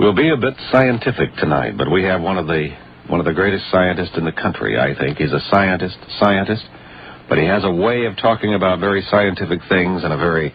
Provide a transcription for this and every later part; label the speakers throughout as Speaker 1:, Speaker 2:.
Speaker 1: We'll be a bit scientific tonight, but we have one of the one of the greatest scientists in the country, I think. He's a scientist, scientist, but he has a way of talking about very scientific things in a very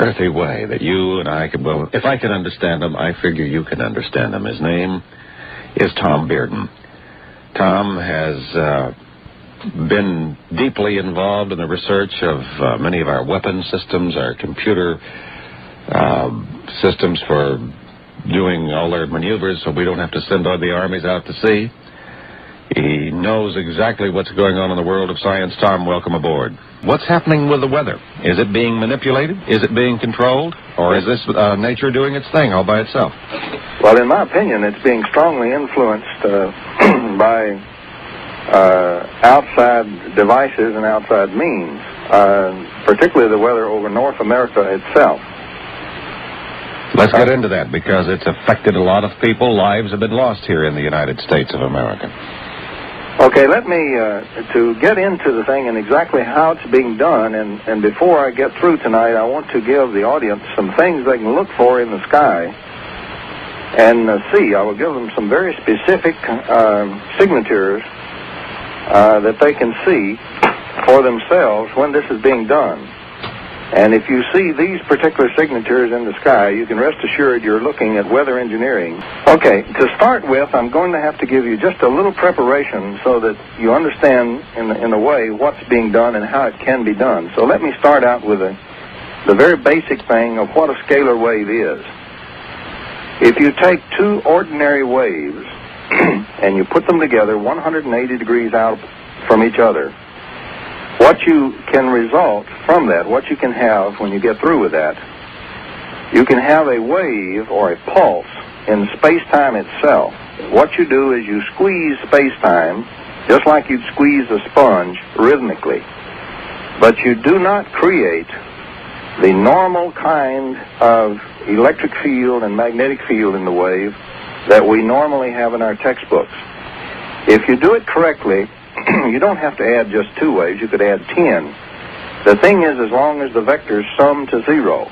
Speaker 1: earthy way that you and I can, well, if I can understand him, I figure you can understand him. His name is Tom Bearden. Tom has uh, been deeply involved in the research of uh, many of our weapon systems, our computer uh, systems for doing all their maneuvers so we don't have to send all the armies out to sea. He knows exactly what's going on in the world of science. Tom, welcome aboard. What's happening with the weather? Is it being manipulated? Is it being controlled? Or is this uh, nature doing its thing all by itself?
Speaker 2: Well, in my opinion, it's being strongly influenced uh, by uh, outside devices and outside means, uh, particularly the weather over North America itself.
Speaker 1: Let's get into that because it's affected a lot of people. Lives have been lost here in the United States of America.
Speaker 2: Okay, let me, uh, to get into the thing and exactly how it's being done, and, and before I get through tonight, I want to give the audience some things they can look for in the sky and uh, see. I will give them some very specific uh, signatures uh, that they can see for themselves when this is being done. And if you see these particular signatures in the sky, you can rest assured you're looking at weather engineering. Okay, to start with, I'm going to have to give you just a little preparation so that you understand in, in a way what's being done and how it can be done. So let me start out with a, the very basic thing of what a scalar wave is. If you take two ordinary waves and you put them together 180 degrees out from each other, what you can result from that, what you can have when you get through with that, you can have a wave or a pulse in space-time itself. What you do is you squeeze space-time just like you'd squeeze a sponge rhythmically. But you do not create the normal kind of electric field and magnetic field in the wave that we normally have in our textbooks. If you do it correctly, you don't have to add just two waves. You could add ten. The thing is, as long as the vectors sum to zero,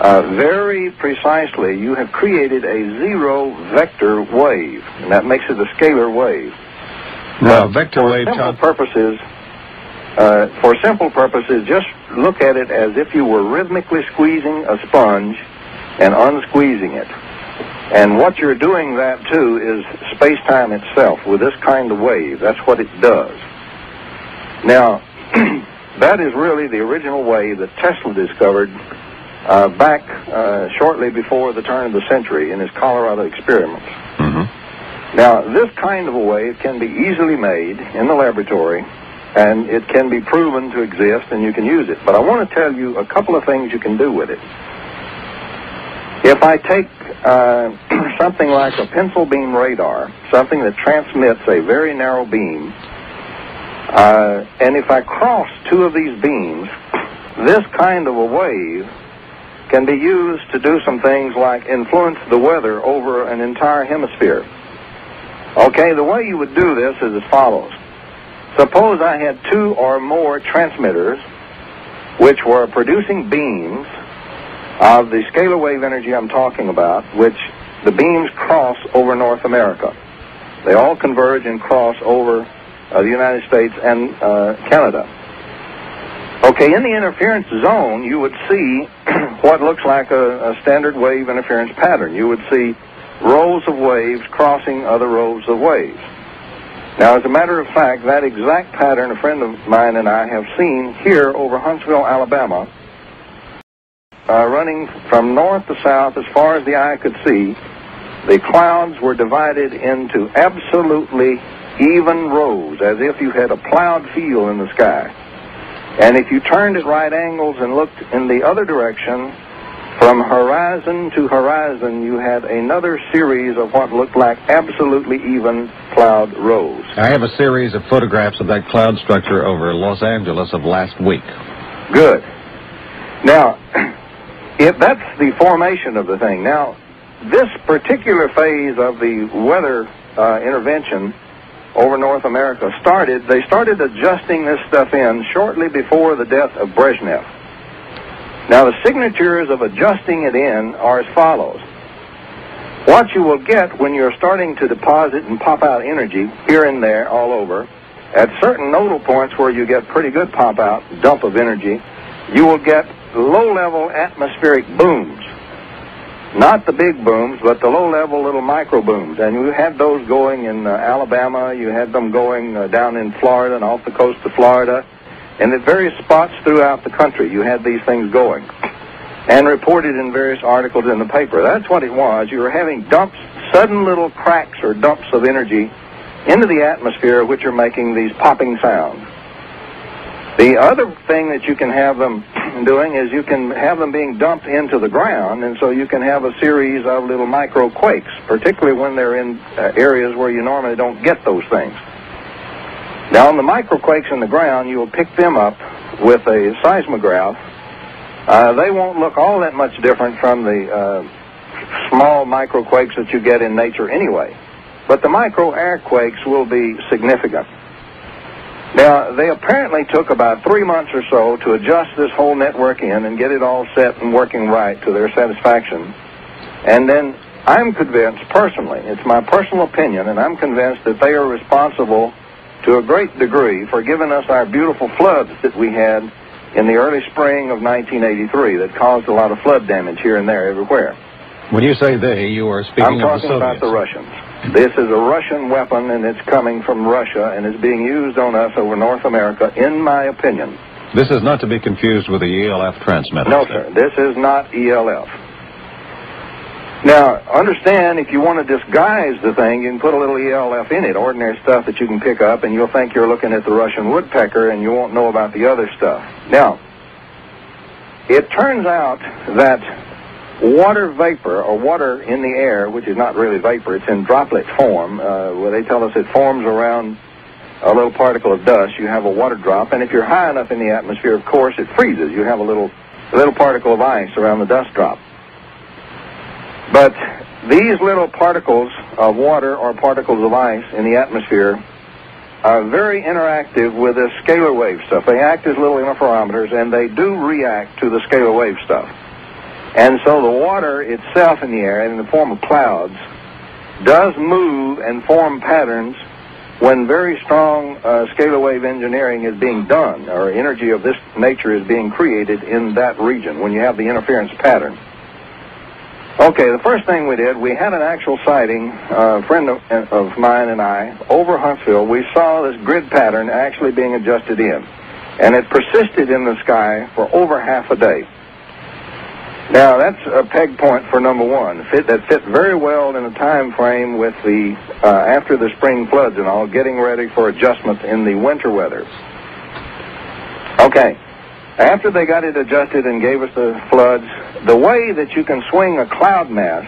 Speaker 2: uh, very precisely, you have created a zero vector wave, and that makes it a scalar wave.
Speaker 1: Now, vector
Speaker 2: for
Speaker 1: wave,
Speaker 2: simple purposes, uh, for simple purposes, just look at it as if you were rhythmically squeezing a sponge and unsqueezing it. And what you're doing that to is space-time itself with this kind of wave. That's what it does. Now, that is really the original way that Tesla discovered uh, back uh, shortly before the turn of the century in his Colorado experiments.
Speaker 1: Mm-hmm.
Speaker 2: Now, this kind of a wave can be easily made in the laboratory, and it can be proven to exist, and you can use it. But I want to tell you a couple of things you can do with it. If I take uh, something like a pencil beam radar, something that transmits a very narrow beam, uh, and if I cross two of these beams, this kind of a wave can be used to do some things like influence the weather over an entire hemisphere. Okay, the way you would do this is as follows. Suppose I had two or more transmitters which were producing beams of the scalar wave energy I'm talking about, which the beams cross over North America. They all converge and cross over uh, the United States and uh, Canada. Okay, in the interference zone, you would see what looks like a, a standard wave interference pattern. You would see rows of waves crossing other rows of waves. Now, as a matter of fact, that exact pattern a friend of mine and I have seen here over Huntsville, Alabama, uh, running from north to south as far as the eye could see. The clouds were divided into absolutely even rows, as if you had a plowed field in the sky. And if you turned at right angles and looked in the other direction, from horizon to horizon, you had another series of what looked like absolutely even cloud rows.
Speaker 1: I have a series of photographs of that cloud structure over Los Angeles of last week.
Speaker 2: Good. Now, that's the formation of the thing. Now, this particular phase of the weather uh, intervention over North America started, they started adjusting this stuff in shortly before the death of Brezhnev. Now, the signatures of adjusting it in are as follows. What you will get when you're starting to deposit and pop out energy here and there all over, at certain nodal points where you get pretty good pop out, dump of energy, you will get low level atmospheric booms. Not the big booms, but the low level little micro booms. And you had those going in uh, Alabama, you had them going uh, down in Florida and off the coast of Florida, and at various spots throughout the country you had these things going. And reported in various articles in the paper. That's what it was. You were having dumps, sudden little cracks or dumps of energy into the atmosphere which are making these popping sounds. The other thing that you can have them doing is you can have them being dumped into the ground, and so you can have a series of little micro quakes, particularly when they're in uh, areas where you normally don't get those things. Now, on the micro quakes in the ground, you will pick them up with a seismograph. Uh, they won't look all that much different from the uh, small micro quakes that you get in nature anyway, but the micro air quakes will be significant. Now, they apparently took about three months or so to adjust this whole network in and get it all set and working right to their satisfaction. And then I'm convinced, personally, it's my personal opinion, and I'm convinced that they are responsible to a great degree for giving us our beautiful floods that we had in the early spring of 1983 that caused a lot of flood damage here and there everywhere.
Speaker 1: When you say they, you are speaking
Speaker 2: I'm
Speaker 1: the
Speaker 2: talking about the Russians. This is a Russian weapon, and it's coming from Russia, and is being used on us over North America, in my opinion.
Speaker 1: This is not to be confused with the ELF transmitter.
Speaker 2: No, sir. This is not ELF. Now, understand, if you want to disguise the thing, you can put a little ELF in it, ordinary stuff that you can pick up, and you'll think you're looking at the Russian woodpecker, and you won't know about the other stuff. Now, it turns out that water vapor or water in the air, which is not really vapor, it's in droplet form, uh, where they tell us it forms around a little particle of dust. You have a water drop, and if you're high enough in the atmosphere, of course, it freezes. You have a little, a little particle of ice around the dust drop. But these little particles of water or particles of ice in the atmosphere are very interactive with this scalar wave stuff. They act as little interferometers, and they do react to the scalar wave stuff. And so the water itself in the air, in the form of clouds, does move and form patterns when very strong uh, scalar wave engineering is being done, or energy of this nature is being created in that region, when you have the interference pattern. Okay, the first thing we did, we had an actual sighting, uh, a friend of, of mine and I, over Huntsville. We saw this grid pattern actually being adjusted in, and it persisted in the sky for over half a day. Now, that's a peg point for number one. Fit, that fit very well in the time frame with the, uh, after the spring floods and all, getting ready for adjustment in the winter weather. Okay. After they got it adjusted and gave us the floods, the way that you can swing a cloud mass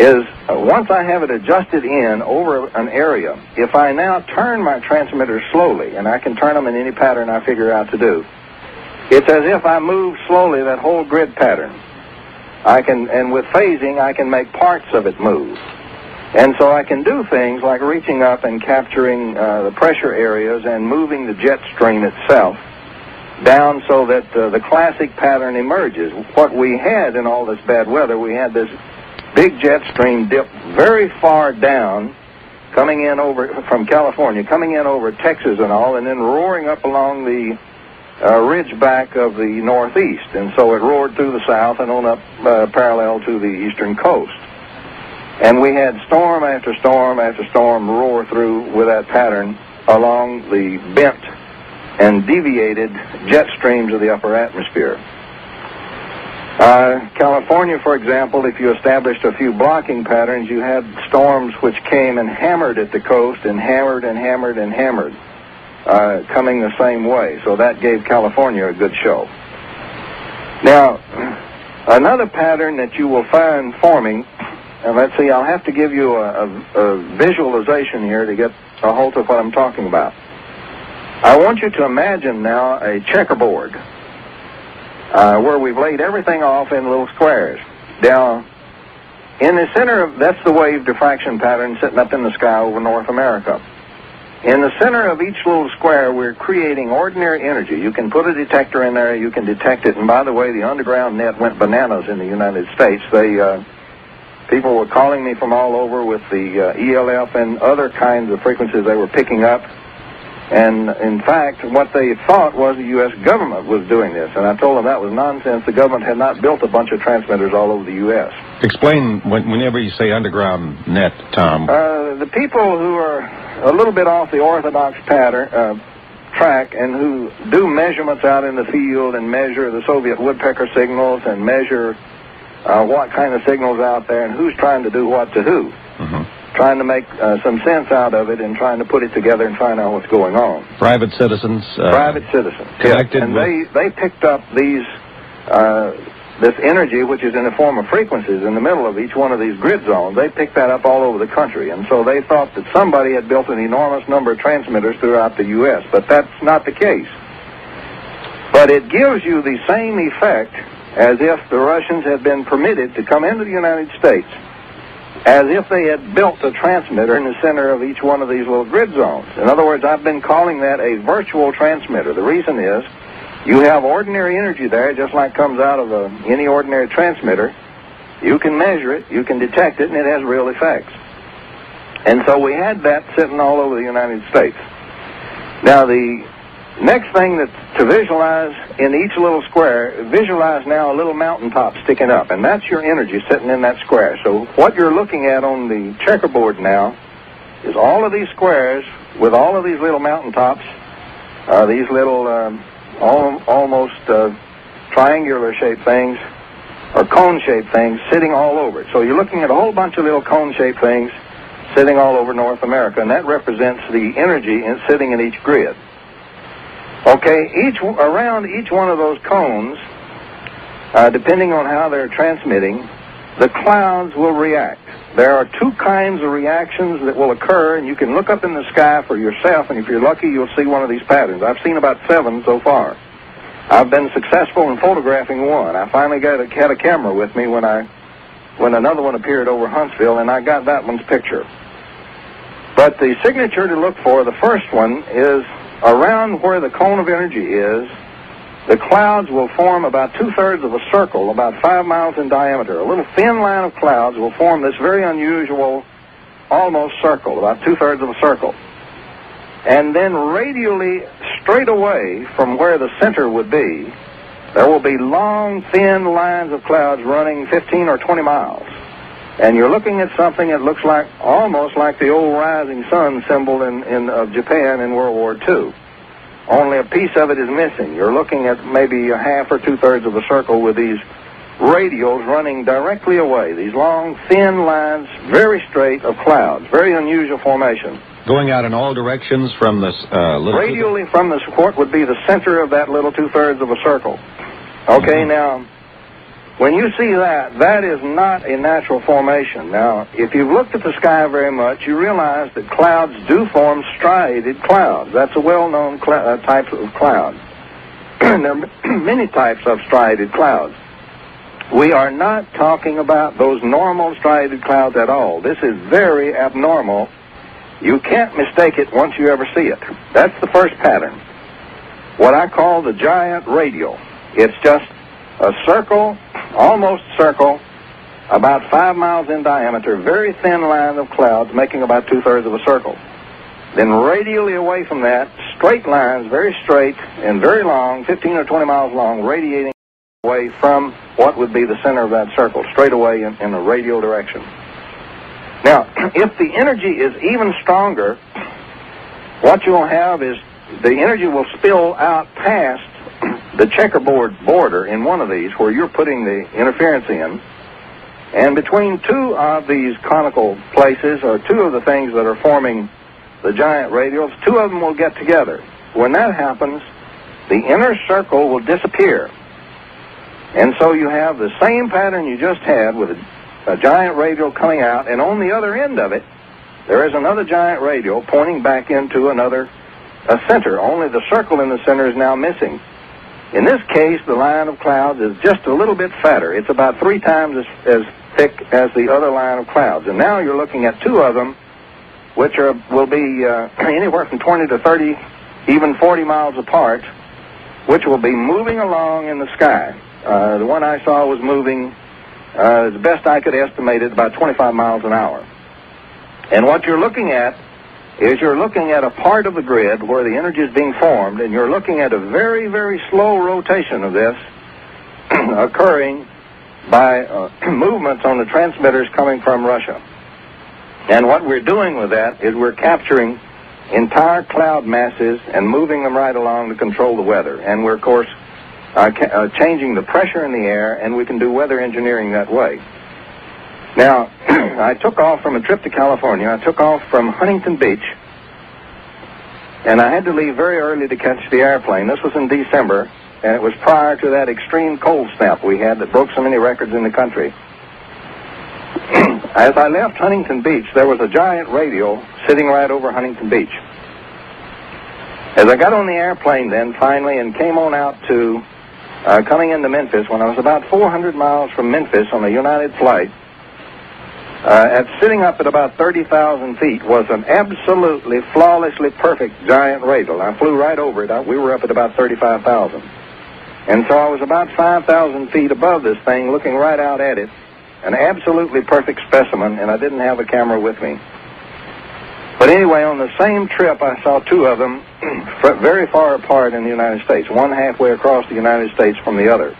Speaker 2: is uh, once I have it adjusted in over an area, if I now turn my transmitter slowly, and I can turn them in any pattern I figure out to do, it's as if I move slowly that whole grid pattern. I can, and with phasing, I can make parts of it move. And so I can do things like reaching up and capturing uh, the pressure areas and moving the jet stream itself down so that uh, the classic pattern emerges. What we had in all this bad weather, we had this big jet stream dip very far down, coming in over from California, coming in over Texas and all, and then roaring up along the uh, ridge back of the northeast. And so it roared through the south and on up uh, parallel to the eastern coast. And we had storm after storm after storm roar through with that pattern along the bent and deviated jet streams of the upper atmosphere. Uh, California, for example, if you established a few blocking patterns, you had storms which came and hammered at the coast and hammered and hammered and hammered, uh, coming the same way. So that gave California a good show. Now, another pattern that you will find forming, and let's see, I'll have to give you a, a, a visualization here to get a hold of what I'm talking about. I want you to imagine now a checkerboard uh, where we've laid everything off in little squares. Now, in the center of that's the wave diffraction pattern sitting up in the sky over North America. In the center of each little square, we're creating ordinary energy. You can put a detector in there, you can detect it. And by the way, the underground net went bananas in the United States. They uh, People were calling me from all over with the uh, ELF and other kinds of frequencies they were picking up. And in fact, what they thought was the U.S. government was doing this. And I told them that was nonsense. The government had not built a bunch of transmitters all over the U.S.
Speaker 1: Explain whenever you say underground net, Tom.
Speaker 2: Uh, the people who are a little bit off the orthodox pattern, uh, track and who do measurements out in the field and measure the Soviet woodpecker signals and measure uh, what kind of signals out there and who's trying to do what to who.
Speaker 1: Mhm.
Speaker 2: Trying to make uh, some sense out of it and trying to put it together and find out what's going on.
Speaker 1: Private citizens. Uh,
Speaker 2: Private citizens.
Speaker 1: connected
Speaker 2: Yes. And they, they picked up these, uh, this energy, which is in the form of frequencies in the middle of each one of these grid zones. They picked that up all over the country. And so they thought that somebody had built an enormous number of transmitters throughout the U.S., but that's not the case. But it gives you the same effect as if the Russians had been permitted to come into the United States as if they had built a transmitter in the center of each one of these little grid zones. In other words, I've been calling that a virtual transmitter. The reason is you have ordinary energy there, just like comes out of a, any ordinary transmitter. You can measure it, you can detect it, and it has real effects. And so we had that sitting all over the United States. Now, the next thing that to visualize in each little square, visualize now a little mountaintop sticking up, and that's your energy sitting in that square. So what you're looking at on the checkerboard now is all of these squares with all of these little mountaintops, uh, these little um, al- almost uh, triangular shaped things or cone shaped things sitting all over it. So you're looking at a whole bunch of little cone shaped things sitting all over North America, and that represents the energy in, sitting in each grid. Okay, each around each one of those cones, uh, depending on how they're transmitting, the clouds will react. There are two kinds of reactions that will occur, and you can look up in the sky for yourself, and if you're lucky, you'll see one of these patterns. I've seen about seven so far. I've been successful in photographing one. I finally got a, had a camera with me when I when another one appeared over Huntsville, and I got that one's picture. But the signature to look for, the first one, is around where the cone of energy is, the clouds will form about two-thirds of a circle, about five miles in diameter. A little thin line of clouds will form this very unusual, almost circle, about two-thirds of a circle. And then radially, straight away from where the center would be, there will be long, thin lines of clouds running 15 or 20 miles. And you're looking at something that looks like almost like the old rising sun symbol in, in of Japan in World War II. Only a piece of it is missing. You're looking at maybe a half or two thirds of a circle with these radials running directly away. These long, thin lines, very straight of clouds. Very unusual formation.
Speaker 1: Going out in all directions from this uh, little.
Speaker 2: Radially from the support would be the center of that little two thirds of a circle. Okay,
Speaker 1: Mhm.
Speaker 2: now, when you see that, that is not a natural formation. Now, if you've looked at the sky very much, you realize that clouds do form striated clouds. That's a well known cl- uh, type of cloud. there are many types of striated clouds. We are not talking about those normal striated clouds at all. This is very abnormal. You can't mistake it once you ever see it. That's the first pattern. What I call the giant radial. It's just a circle, almost circle, about five miles in diameter, very thin line of clouds making about two-thirds of a circle. Then radially away from that, straight lines, very straight and very long, 15 or 20 miles long, radiating away from what would be the center of that circle, straight away in, in a radial direction. Now, if the energy is even stronger, what you'll have is the energy will spill out past the checkerboard border in one of these where you're putting the interference in. And between two of these conical places, or two of the things that are forming the giant radials, two of them will get together. When that happens, the inner circle will disappear. And so you have the same pattern you just had with a, a giant radial coming out, and on the other end of it, there is another giant radial pointing back into another a center. Only the circle in the center is now missing. In this case, the line of clouds is just a little bit fatter. It's about three times as, as thick as the other line of clouds. And now you're looking at two of them, which are will be uh, anywhere from 20 to 30, even 40 miles apart, which will be moving along in the sky. Uh, the one I saw was moving uh, the best I could estimate it, about 25 miles an hour. And what you're looking at is you're looking at a part of the grid where the energy is being formed, and you're looking at a very, very slow rotation of this occurring by uh, movements on the transmitters coming from Russia. And what we're doing with that is we're capturing entire cloud masses and moving them right along to control the weather. And we're, of course, uh, uh, changing the pressure in the air, and we can do weather engineering that way. Now, I took off from a trip to California. I took off from Huntington Beach, and I had to leave very early to catch the airplane. This was in December, and it was prior to that extreme cold snap we had that broke so many records in the country. As I left Huntington Beach, there was a giant radial sitting right over Huntington Beach. As I got on the airplane then, finally, and came on out to uh, coming into Memphis, when I was about 400 miles from Memphis on a United flight, Uh, at sitting up at about 30,000 feet was an absolutely flawlessly perfect giant radial. I flew right over it. I, we were up at about 35,000. And so I was about 5,000 feet above this thing, looking right out at it. An absolutely perfect specimen, and I didn't have a camera with me. But anyway, on the same trip, I saw two of them very far apart in the United States, one halfway across the United States from the other.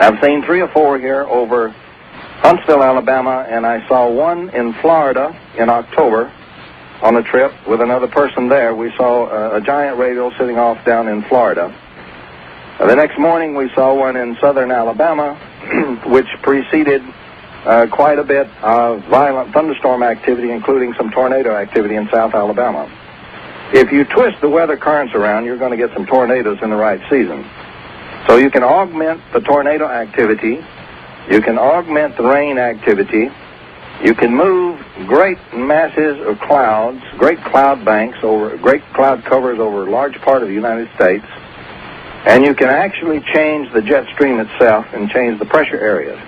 Speaker 2: I've seen three or four here over Huntsville, Alabama, and I saw one in Florida in October on a trip with another person there. We saw a, a giant radial sitting off down in Florida. Uh, the next morning, we saw one in southern Alabama, which preceded uh, quite a bit of violent thunderstorm activity, including some tornado activity in South Alabama. If you twist the weather currents around, you're going to get some tornadoes in the right season. So you can augment the tornado activity you can augment the rain activity. You can move great masses of clouds, great cloud banks over, great cloud covers over a large part of the United States. And you can actually change the jet stream itself and change the pressure areas.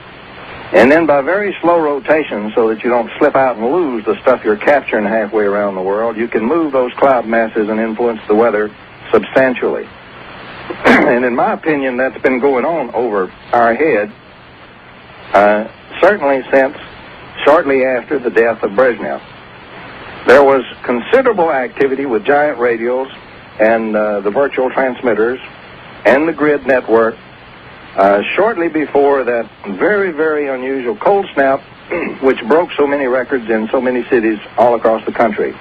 Speaker 2: And then by very slow rotation, so that you don't slip out and lose the stuff you're capturing halfway around the world, you can move those cloud masses and influence the weather substantially. and in my opinion, that's been going on over our head uh, certainly since shortly after the death of Brezhnev. There was considerable activity with giant radials and uh, the virtual transmitters and the grid network uh, shortly before that very, very unusual cold snap, which broke so many records in so many cities all across the country.